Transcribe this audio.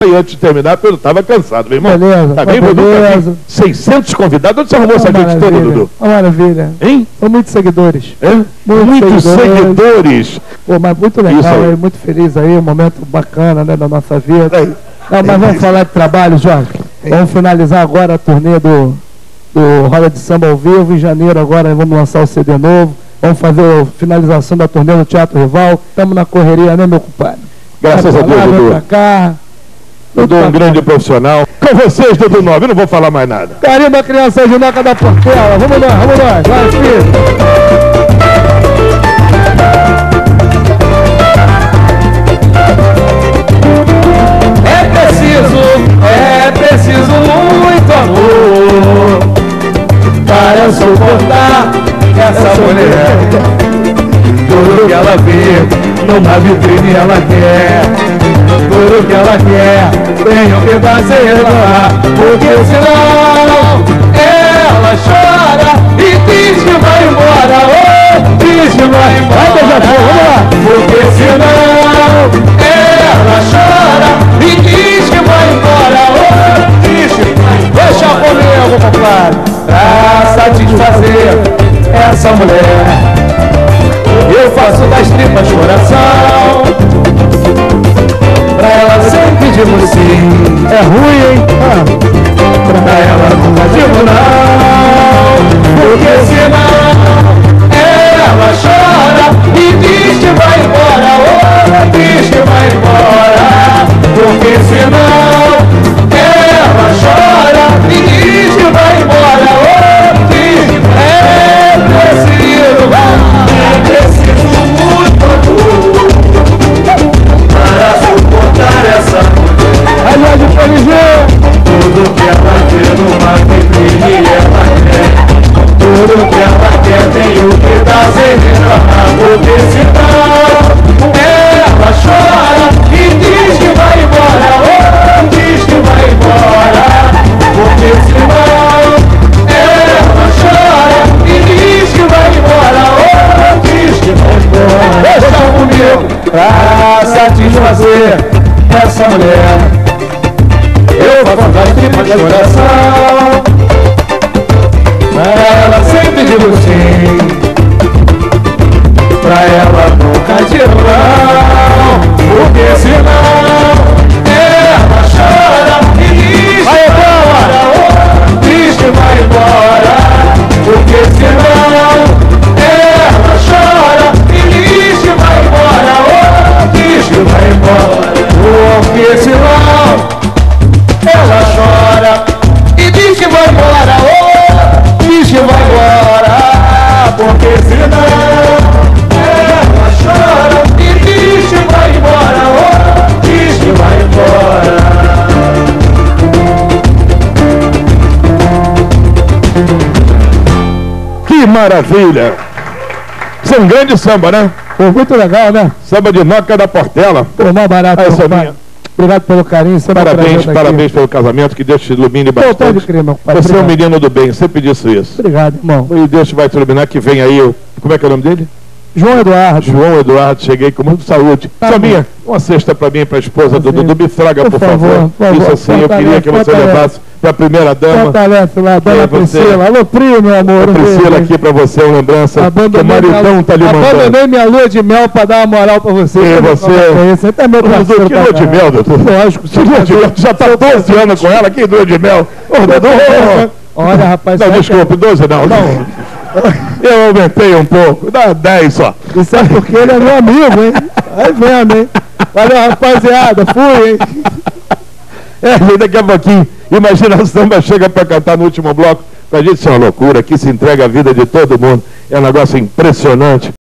E antes de terminar, eu estava cansado, meu irmão. Beleza, Tá bem, tá Dudu? Tá beleza. bem? 600 convidados. Onde você arrumou essa gente toda, Dudu? Uma maravilha. Hein? São muitos seguidores. É? Muitos Muitos seguidores. seguidores. Pô, mas muito legal, aí. muito feliz aí, um momento bacana né, da nossa vida. Aí. Não, mas vamos falar de trabalho, Jorge. Vamos finalizar agora a turnê do, do Roda de Samba ao vivo. Em janeiro agora vamos lançar o CD novo. Vamos fazer a finalização da turnê no Teatro Rival. Estamos na correria, né, meu compadre? Graças a Deus, Dudu. pra cá. Dudu é um grande profissional. Com vocês, Dudu Nove. Eu não vou falar mais nada. Carimba, criança ginoca da Portela. Vamos lá, vamos lá. Vai, filho. É preciso, é preciso muito amor para suportar essa mulher. Tudo que ela vê numa vitrine ela quer. Tudo que ela quer um pedaço em reclamar. Porque senão ela chora e diz que vai embora. Oh, diz que vai embora. Porque senão ela chora e diz que vai embora. Oh, diz que vai embora. Deixa comigo, compadre, pra satisfazer essa mulher. Eu faço das tripas coração Pra ela sempre digo sim É ruim, hein? Ah. Pra ela nunca digo não Porque senão Tudo que ela quer tem o que dá sem reclamar. Porque senão ela chora e diz que vai embora. Oh, diz que vai embora. Porque senão ela chora e diz que vai embora. Oh, diz que vai embora. Deixa comigo pra satisfazer essa mulher. Eu faço das tripas de coração sempre digo sim porque senão ela chora e diz que vai embora, oh, diz que vai embora. Que maravilha. Isso é um grande samba, né? Pô, muito legal, né? Samba de Noca da Portela. Pô, mais barato, Aí, Soninha. compadre. Obrigado pelo carinho. sempre Parabéns, aqui. parabéns pelo casamento. Que Deus te ilumine bastante. crer, meu compadre. Você é um Obrigado. menino do bem, sempre disse isso. Obrigado, irmão. E Deus te vai te iluminar que vem aí. Como é que é o nome dele? João Eduardo. João Eduardo, cheguei com muita saúde. Tá Sominha, uma cesta pra mim e pra esposa do Sim. Dudu, me traga, por, Por favor. favor. Isso assim, eu queria que você Fortalece, levasse pra primeira dama. Fortalece lá, dona É, Priscila. Alô, primo, meu amor. A Priscila aqui pra você, uma lembrança. que o Abandonei maridão minha, tá lhe mandando. abandonei minha lua de mel pra dar uma moral pra você. E Como você- é Você tá meu Dudu, parceiro que lua de mel, Dudu? Lógico. Que lua de mel? Já tá 12 anos com ela, que lua de mel? Ô, ô. Olha, rapaz, Não, desculpe, 12 não, não. Eu aumentei um pouco, dá 10 só. Isso é porque ele é meu amigo, hein? Vai vendo, hein? Valeu, rapaziada. Fui, hein? É, daqui a pouquinho, imagina a samba chega para cantar no último bloco. Pra gente isso é uma loucura, aqui se entrega a vida de todo mundo. É um negócio impressionante.